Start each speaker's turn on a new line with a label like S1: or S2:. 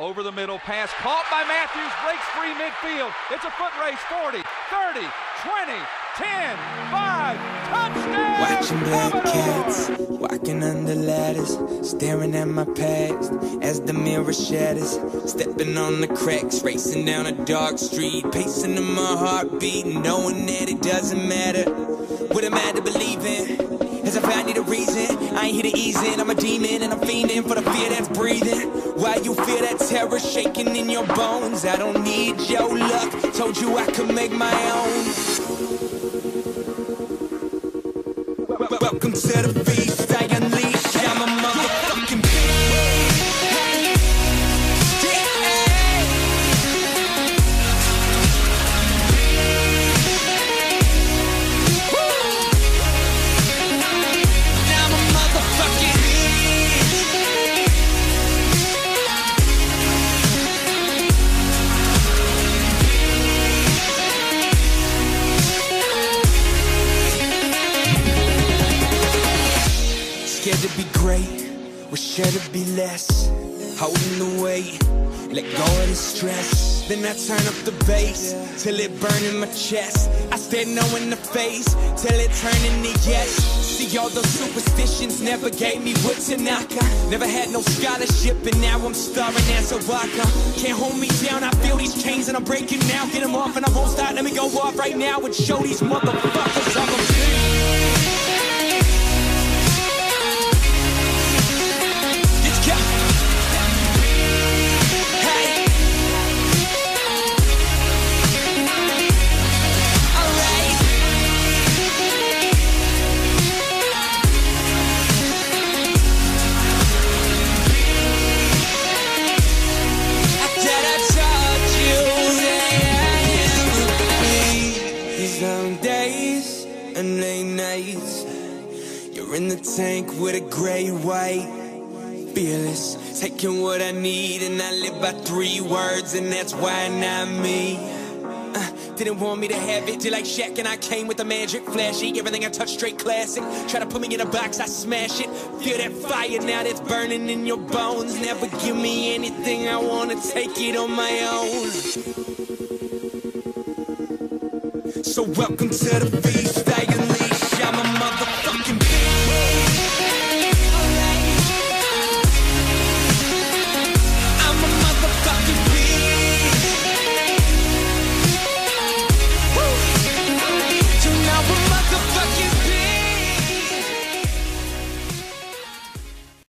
S1: Over the middle, pass caught by Matthews, breaks free midfield. It's a foot race 40, 30, 20, 10, 5, touchdown!
S2: Watching black cats, walking under ladders, staring at my past as the mirror shatters. Stepping on the cracks, racing down a dark street, pacing to my heartbeat, knowing that it doesn't matter. What am I to believe in? As if I need a reason, I ain't here to ease in. I'm a demon and I'm fiending for the fear that's breathing. Why you feel that terror shaking in your bones? I don't need your luck. Told you I could make my own. Welcome to the feast. Scared to be great, wish to be less. Holding the weight, let go of the stress. Then I turn up the bass till it burn in my chest. I stare no in the face till it turn into yes. See all those superstitions never gave me what knock. Never had no scholarship and now I'm starring as a walker. Can't hold me down, I feel these chains and I'm breaking now. Get them off and I won't stop. Let me go off right now and show these motherfuckers late nights. You're in the tank with a gray white. Fearless, taking what I need, and I live by three words, and that's why not me. Uh, didn't want me to have it, did like Shaq, and I came with the magic, flashy. Everything I touch straight classic. Try to put me in a box, I smash it. Feel that fire now that's burning in your bones. Never give me anything, I wanna take it on my own. So welcome to the feast, I unleash. I'm a motherfucker.